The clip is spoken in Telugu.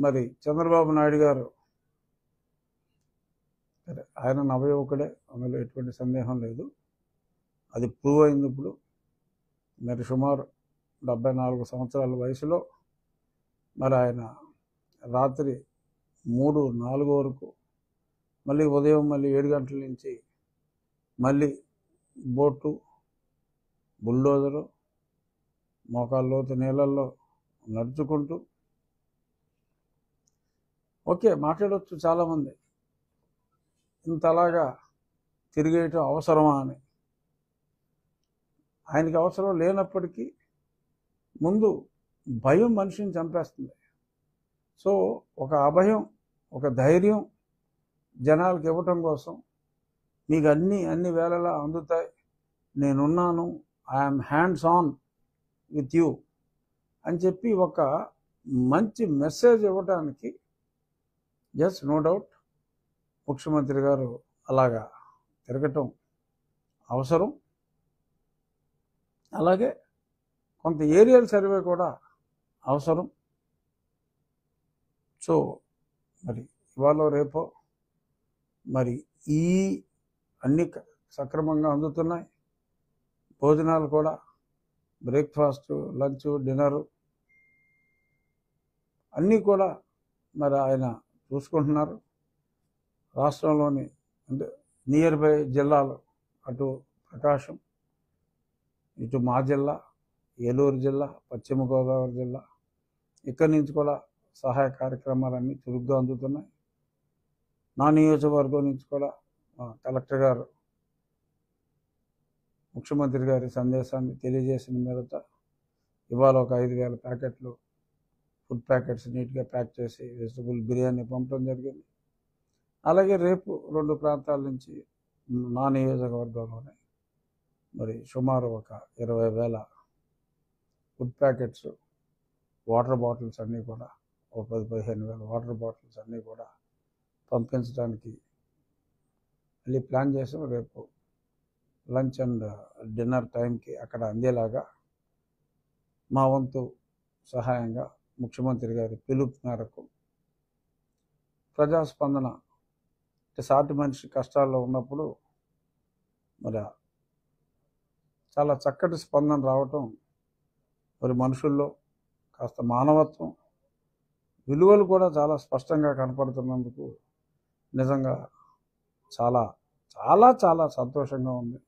మరి చంద్రబాబు నాయుడు గారు. సరే ఆయన నవయువకుడే అందులో ఎటువంటి సందేహం లేదు. అది ప్రూవ్ అయింది ఇప్పుడు. మరి సుమారు డెబ్బై నాలుగు సంవత్సరాల వయసులో మరి ఆయన రాత్రి మూడు నాలుగు వరకు మళ్ళీ ఉదయం మళ్ళీ ఏడు గంటల నుంచి మళ్ళీ బోటు బుల్డోజరు మోకాళ్ళలోతు నీళ్ళల్లో నడుచుకుంటూ ఓకే మాట్లాడవచ్చు చాలామంది. ఇంతలాగా తిరిగేయటం అవసరమా అని. ఆయనకి అవసరం లేనప్పటికీ ముందు భయం మనిషిని చంపేస్తుంది. సో ఒక అభయం ఒక ధైర్యం జనాలకు ఇవ్వటం కోసం మీకు అన్ని అన్ని వేళలా అందుతాయి. నేనున్నాను I'm hands on with you అని చెప్పి ఒక మంచి మెసేజ్ ఇవ్వడానికి ఎస్ నో డౌట్ ముఖ్యమంత్రి గారు అలాగా తిరగటం అవసరం. అలాగే కొంత ఏరియల్ సర్వే కూడా అవసరం. సో మరి ఇవాళ రేపో మరి ఈ అన్ని క- సక్రమంగా అందుతున్నాయి. భోజనాలు కూడా బ్రేక్ఫాస్ట్ లంచ్ డిన్నరు అన్నీ కూడా మరి ఆయన చూసుకుంటున్నారు. రాష్ట్రంలోని అంటే నియర్ బై జిల్లాలు అటు ప్రకాశం ఇటు మా జిల్లా ఏలూరు జిల్లా పశ్చిమ గోదావరి జిల్లా. ఇక్కడి నుంచి కూడా సహాయ కార్యక్రమాలన్నీ చురుగ్గా అందుతున్నాయి. నా నియోజకవర్గం నుంచి కూడా మా కలెక్టర్ గారు ముఖ్యమంత్రి గారి సందేశాన్ని తెలియజేసిన మీదట ఇవాళ ఒక ఐదు వేల ప్యాకెట్లు ఫుడ్ ప్యాకెట్స్ నీట్గా ప్యాక్ చేసి వెజిటబుల్ బిర్యానీ పంపడం జరిగింది. అలాగే రేపు రెండు ప్రాంతాల నుంచి నా నియోజకవర్గంలోనే మరి సుమారు ఒక ఇరవై వేల ఫుడ్ ప్యాకెట్స్ వాటర్ బాటిల్స్ అన్నీ కూడా ఒక పది పదిహేను వేల వాటర్ బాటిల్స్ అన్నీ కూడా పంపించడానికి మళ్ళీ ప్లాన్ చేసాం. రేపు లంచ్ అండ్ డిన్నర్ టైంకి అక్కడ అందేలాగా మా వంతు సహాయంగా ముఖ్యమంత్రి గారి పిలుపు మేరకు ప్రజాస్పందన అంటే సాటి మనిషి కష్టాల్లో ఉన్నప్పుడు మరి చాలా చక్కటి స్పందన రావటం మరి మనుషుల్లో కాస్త మానవత్వం విలువలు కూడా చాలా స్పష్టంగా కనపడుతున్నందుకు నిజంగా చాలా చాలా చాలా సంతోషంగా ఉంది.